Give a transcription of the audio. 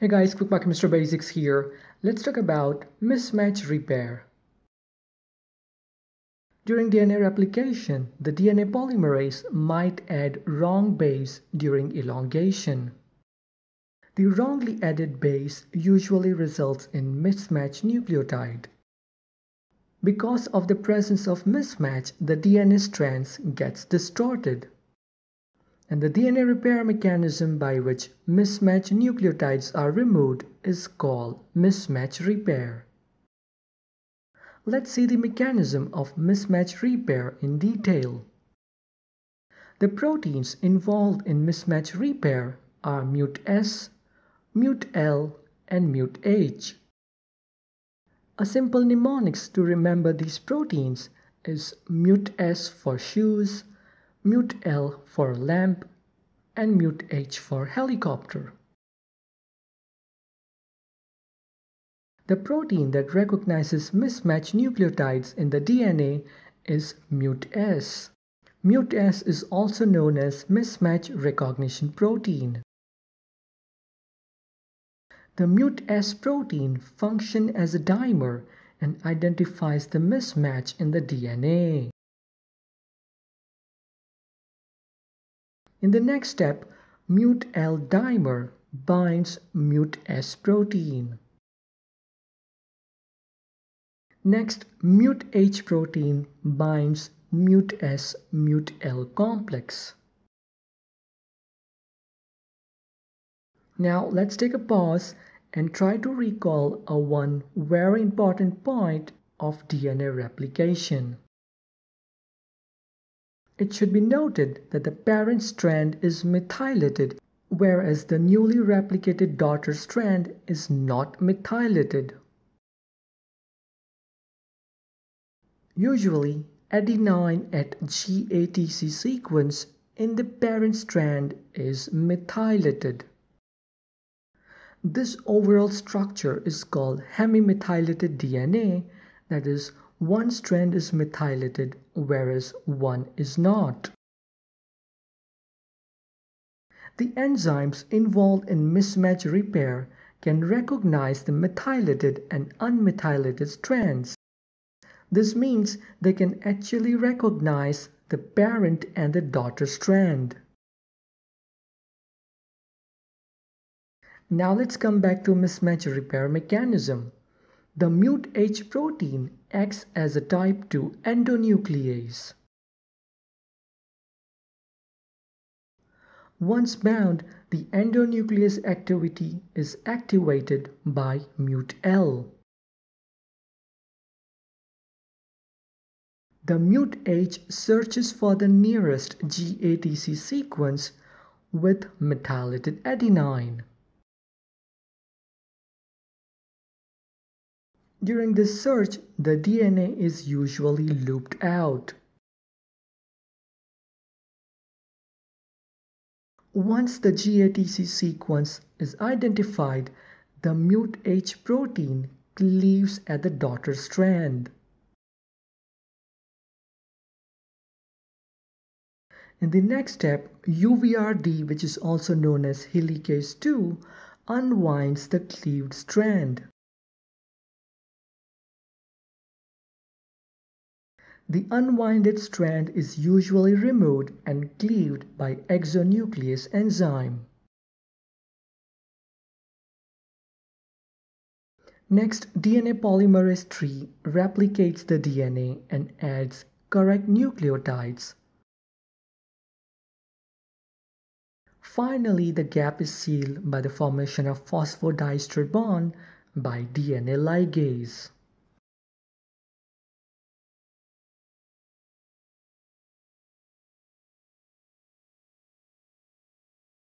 Hey guys, quick Mr. Basics here. Let's talk about mismatch repair. During DNA replication, the DNA polymerase might add wrong base during elongation. The wrongly added base usually results in mismatch nucleotide. Because of the presence of mismatch, the DNA strands gets distorted and the DNA repair mechanism by which mismatch nucleotides are removed is called mismatch repair. Let's see the mechanism of mismatch repair in detail. The proteins involved in mismatch repair are MUT-S, MUT-L, and MUT-H. A simple mnemonics to remember these proteins is MUT-S for shoes, mute L for lamp, and MUT-H for helicopter. The protein that recognizes mismatched nucleotides in the DNA is MUT-S. MUT-S is also known as mismatch recognition protein. The MUT-S protein functions as a dimer and identifies the mismatch in the DNA. In the next step, MUT-L dimer binds MUT-S protein. Next, MUT-H protein binds MUT-S MUT-L complex. Now let's take a pause and try to recall a one very important point of DNA replication. It should be noted that the parent strand is methylated, whereas the newly replicated daughter strand is not methylated. Usually, adenine at GATC sequence in the parent strand is methylated. This overall structure is called hemimethylated DNA, that is, one strand is methylated whereas one is not. The enzymes involved in mismatch repair can recognize the methylated and unmethylated strands. This means they can actually recognize the parent and the daughter strand. Now let's come back to mismatch repair mechanism. The MUT-H protein acts as a type 2 endonuclease. Once bound, the endonuclease activity is activated by MUT-L. The MUT-H searches for the nearest GATC sequence with methylated adenine. During this search, the DNA is usually looped out. Once the GATC sequence is identified, the MUT-H protein cleaves at the daughter strand. In the next step, UVRD, which is also known as helicase 2, unwinds the cleaved strand. The unwinded strand is usually removed and cleaved by exonuclease enzyme. Next, DNA polymerase III replicates the DNA and adds correct nucleotides. Finally, the gap is sealed by the formation of phosphodiester bond by DNA ligase.